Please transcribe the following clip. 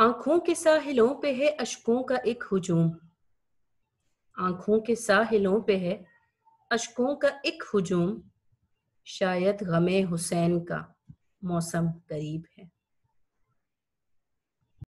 आँखों के साहिलों पे है अशकों का एक हुजूम। आँखों के साहिलों पे है अशकों का एक हुजूम। शायद गमे हुसैन का मौसम करीब है।